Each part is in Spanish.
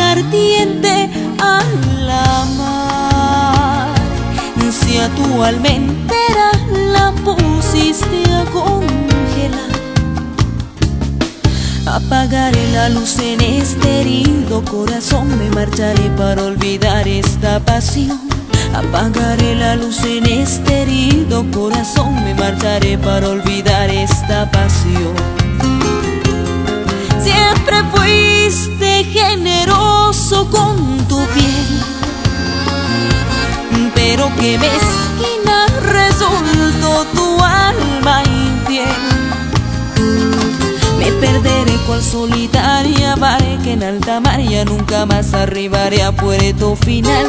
ardiente al amar. Si a tu alma entera la pusiste a congelar. Apagaré la luz en este herido corazón, me marcharé para olvidar esta pasión. Apagaré la luz en este herido corazón, me marcharé para olvidar esta pasión. Siempre fuiste con tu piel, pero que mezquina resultó tu alma infiel. Me perderé cual solitaria barca en alta mar, ya nunca más arribaré a puerto final.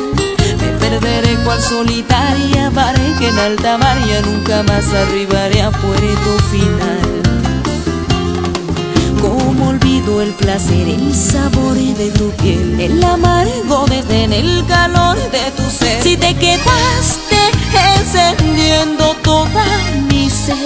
Me perderé cual solitaria barca en alta mar, ya nunca más arribaré a puerto final. El placer, el sabor de tu piel, el amargo desde en el calor de tu ser. Si te quedaste encendiendo toda mi ser.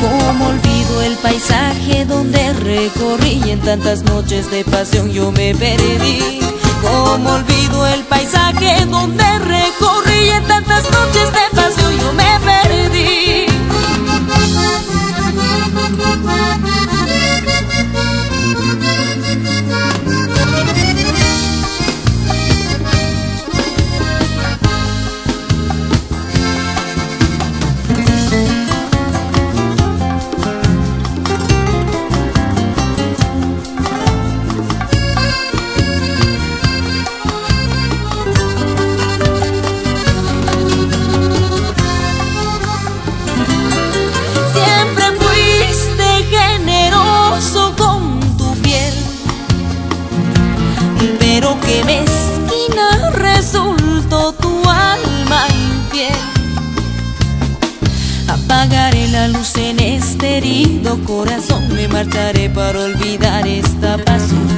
Como olvido el paisaje donde recorrí en tantas noches de pasión yo me perdí. Como olvido el paisaje donde recorrí en tantas noches de pasión yo me herido corazón, me marcharé para olvidar esta pasión.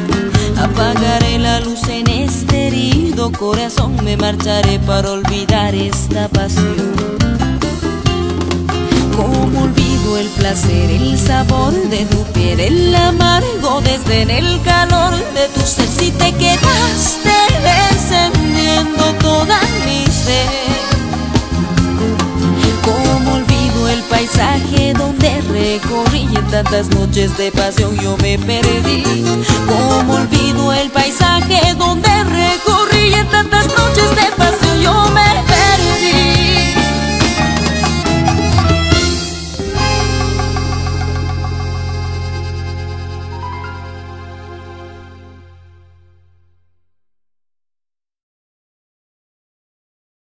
Apagaré la luz en este herido corazón, me marcharé para olvidar esta pasión. Como olvido el placer, el sabor de tu piel, el amargo desde en el calor de tu ser. Si te quedaste tantas noches de pasión yo me perdí. ¿Cómo olvido el paisaje donde